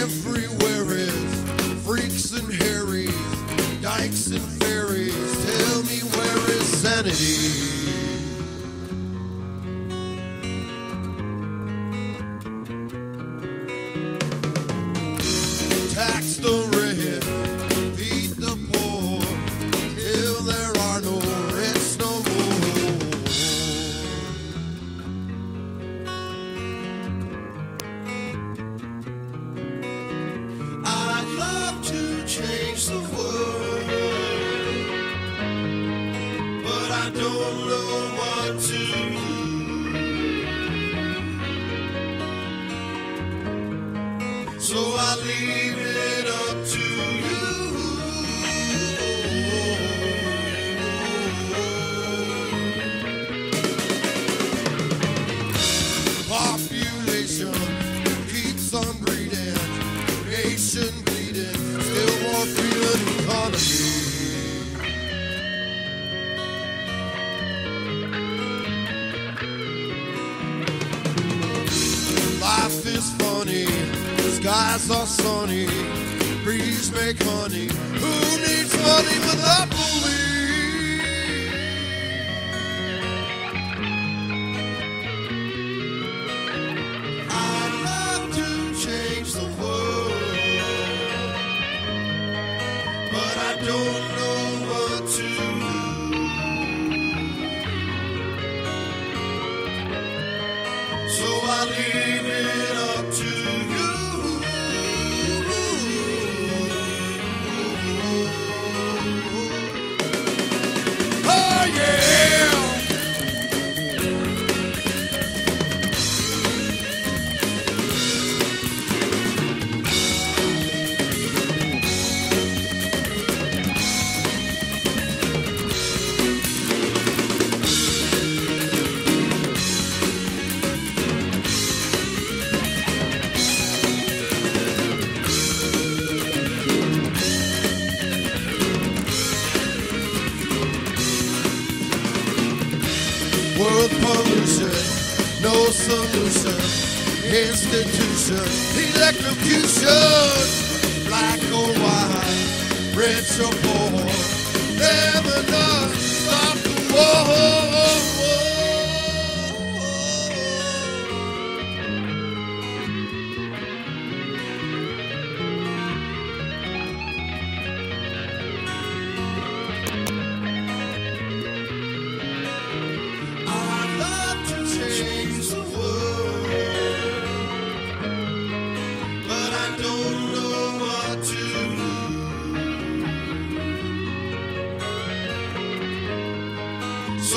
Everywhere is freaks and harries, dykes and fairies. Tell me where is sanity? Tax the Population keeps on breeding, nation skies are sunny, breeze make honey. Who needs money without belief? I'd love to pollution, no solution. Institution, electrocution. Black or white, rich or poor. Never done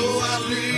do. So I leave